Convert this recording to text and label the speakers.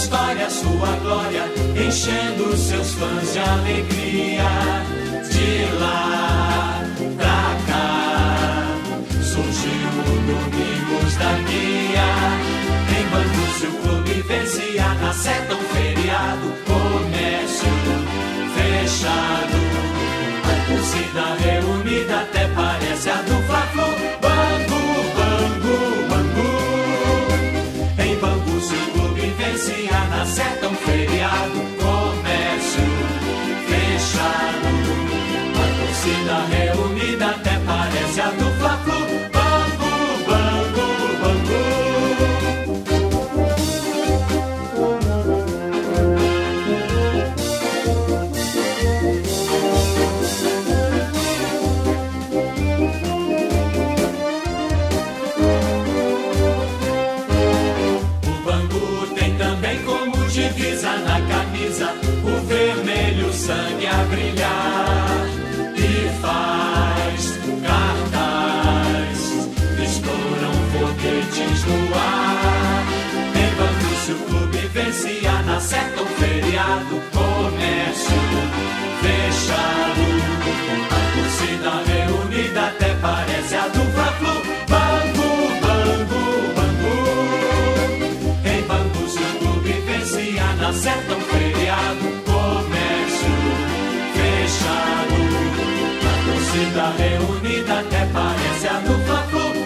Speaker 1: história, sua glória, enchendo seus fãs de alegria. De lá um feriado, comércio fechado. A torcida reunida até parece a do Fla-Flu. Bangu, Bangu, Bangu. Em Bangu, se o clube vencia, na seta um divisa na camisa o vermelho sangue a brilhar e faz cartaz, estouram foguetes no ar. Em Bangu se o clube vencia na seta reunida até parece a do Fla-Flu.